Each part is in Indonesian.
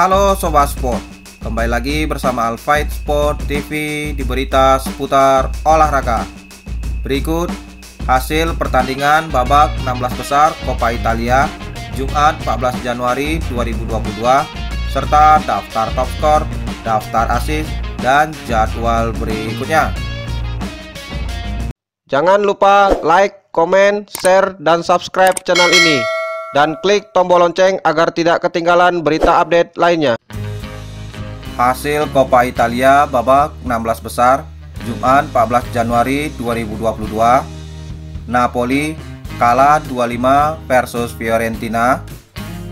Halo Sobat Sport, kembali lagi bersama Alfight Sport TV di berita seputar olahraga. Berikut hasil pertandingan babak 16 besar Coppa Italia Jumat 14 Januari 2022 serta daftar top skor, daftar assist, dan jadwal berikutnya. Jangan lupa like, komen, share, dan subscribe channel ini. Dan klik tombol lonceng agar tidak ketinggalan berita update lainnya. Hasil Coppa Italia babak 16 besar Jumat 14 Januari 2022 Napoli kalah 25 versus Fiorentina.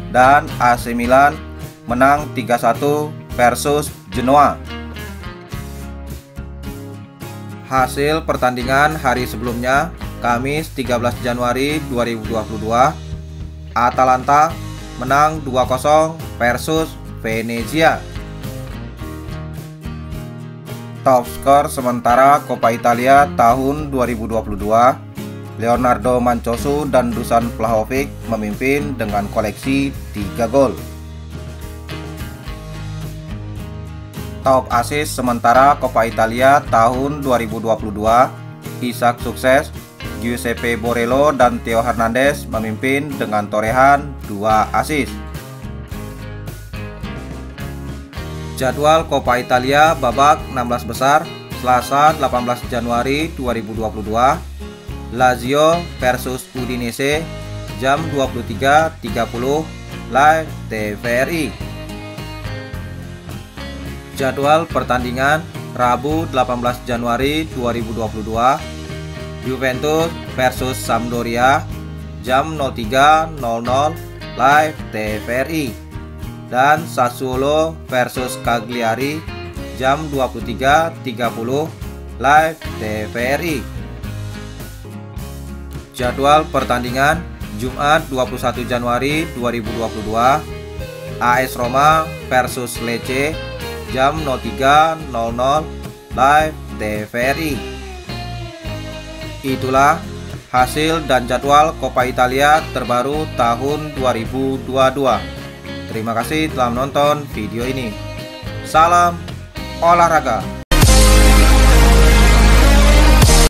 Dan AC Milan menang 3-1 versus Genoa. Hasil pertandingan hari sebelumnya, Kamis 13 Januari 2022, Atalanta menang 2-0 versus Venezia. Top skor sementara Coppa Italia tahun 2022, Leonardo Mancosu dan Dusan Vlahovic memimpin dengan koleksi 3 gol. top assist sementara Coppa Italia tahun 2022 Isak sukses Giuseppe Borello dan Theo Hernandez memimpin dengan torehan 2 assist. Jadwal Coppa Italia babak 16 besar Selasa 18 Januari 2022 Lazio versus Udinese jam 23.30 live TVRI Jadwal pertandingan Rabu 18 Januari 2022 Juventus versus Sampdoria jam 03.00 live TVRI dan Sassuolo versus Cagliari jam 23.30 live TVRI Jadwal pertandingan Jumat 21 Januari 2022 AS Roma versus Lecce jam 03.00 live TVRI. Itulah hasil dan jadwal Coppa Italia terbaru tahun 2022. Terima kasih telah menonton video ini. Salam olahraga.